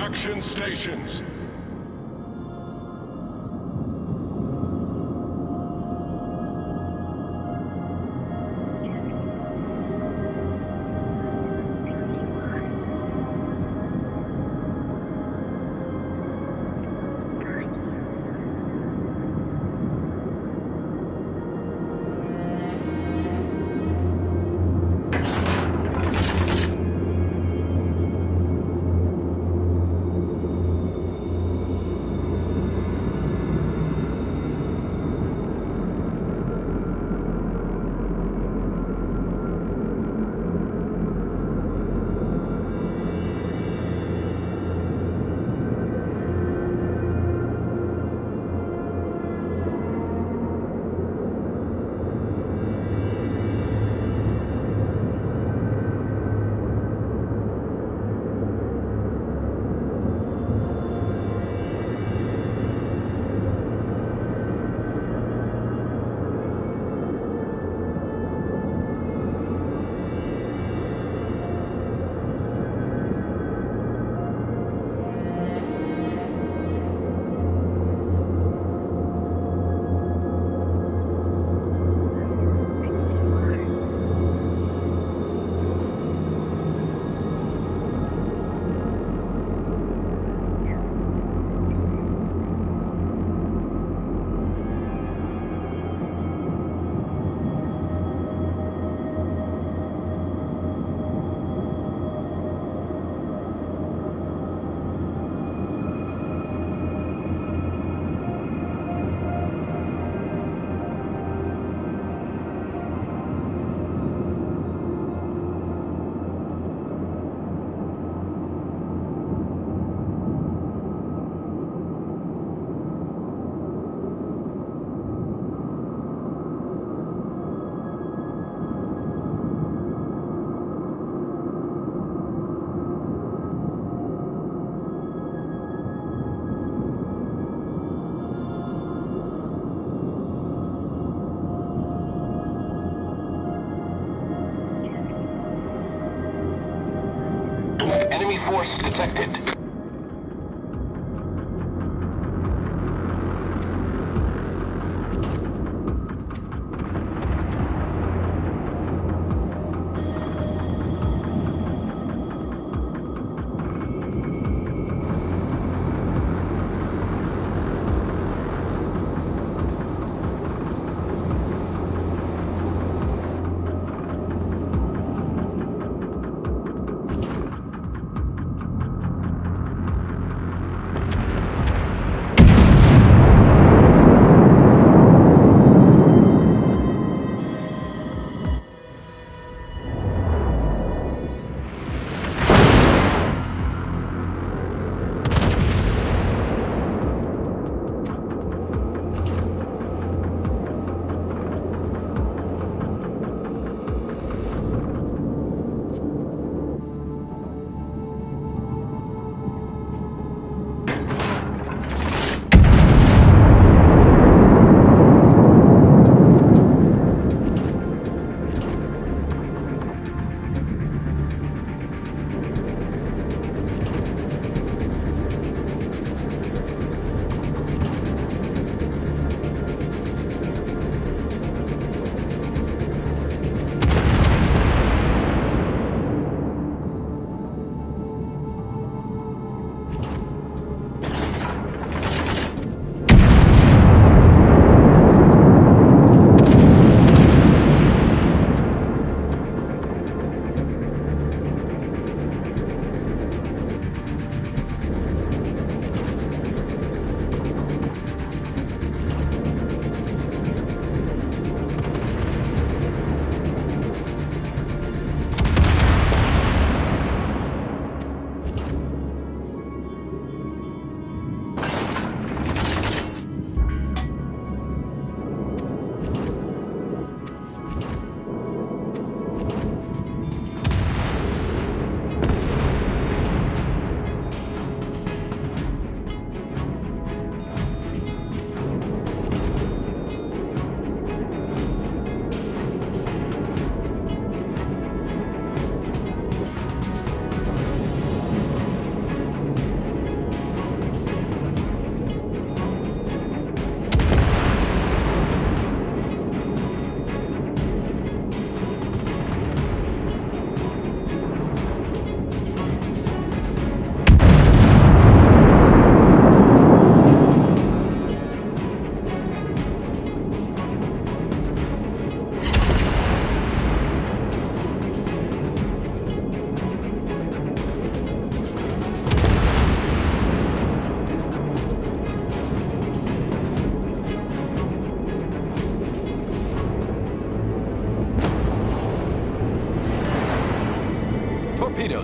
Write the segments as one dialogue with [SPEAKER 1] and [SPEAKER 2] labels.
[SPEAKER 1] action stations.
[SPEAKER 2] Force detected.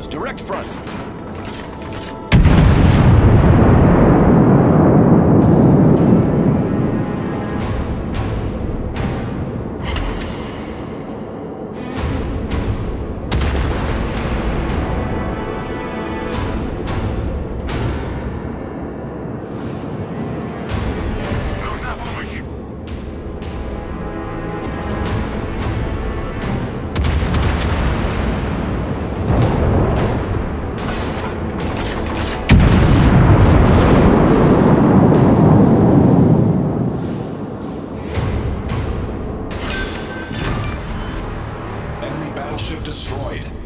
[SPEAKER 1] Direct front. ship destroyed.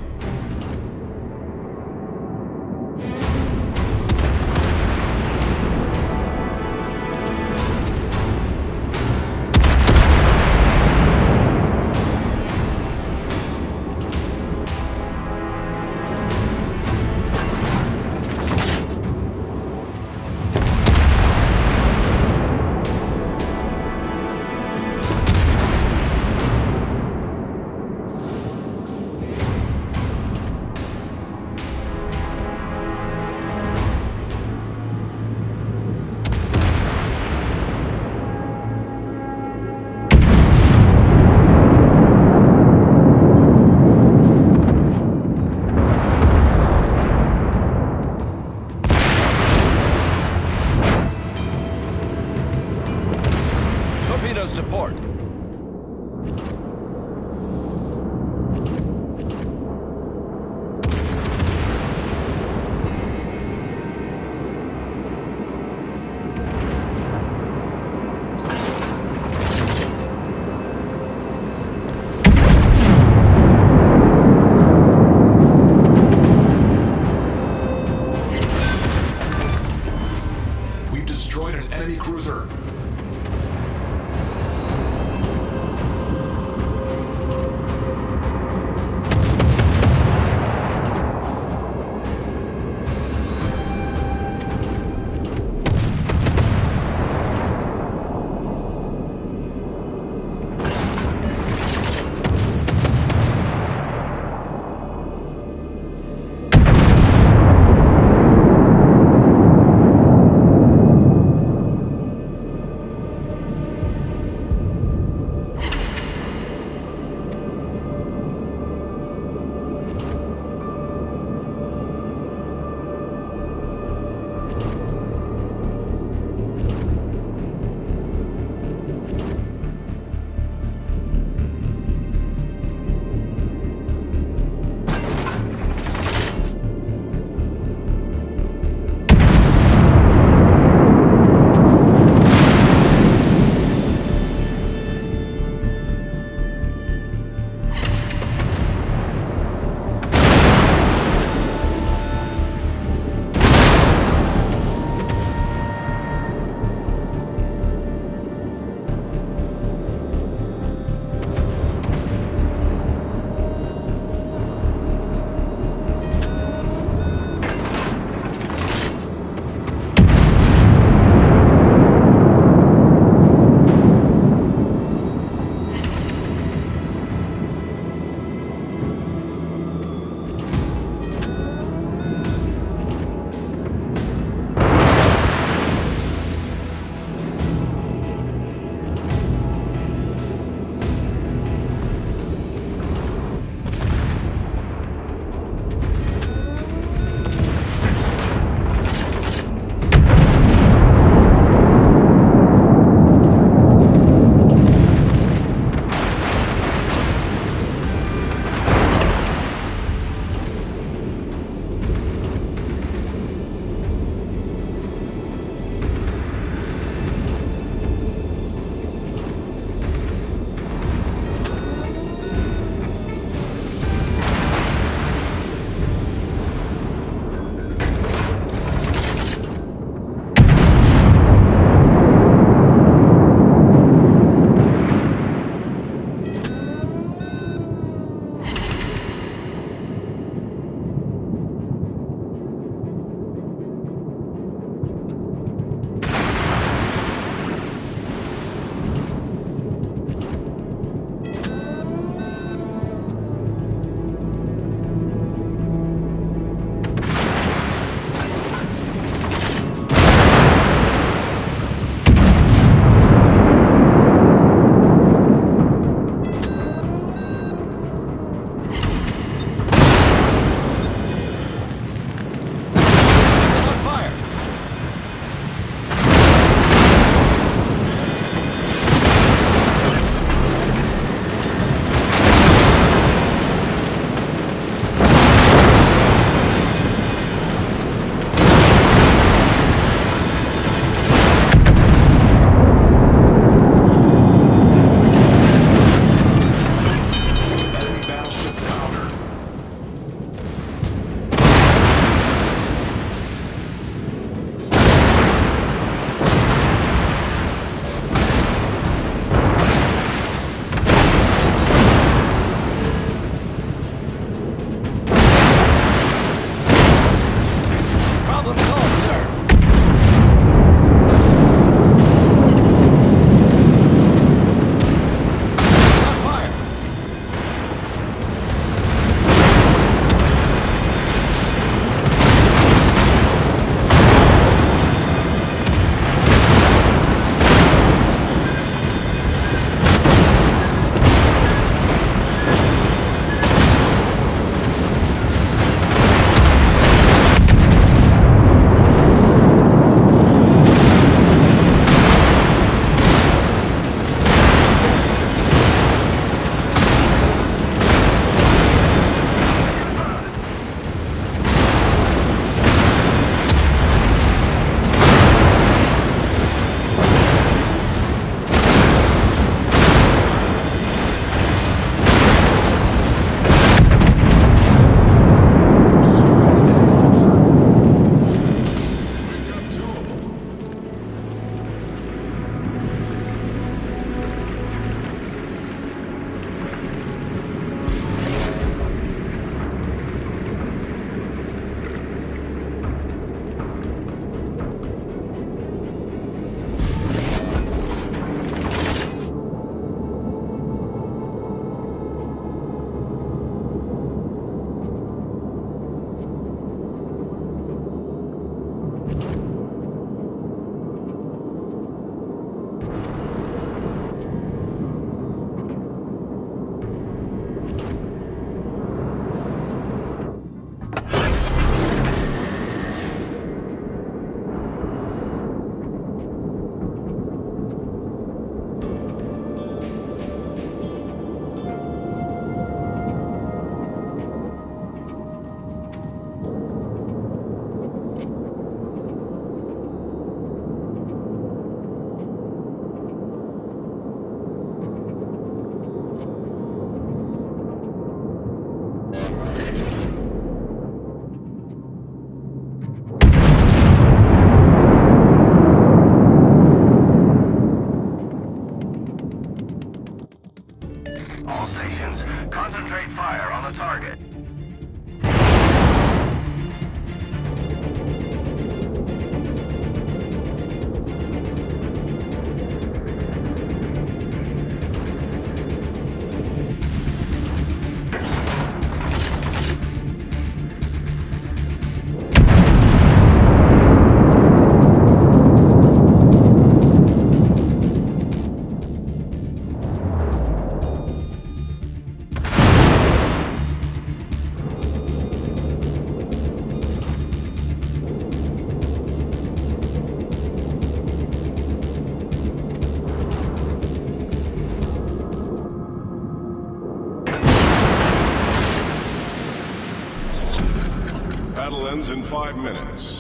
[SPEAKER 1] In five minutes.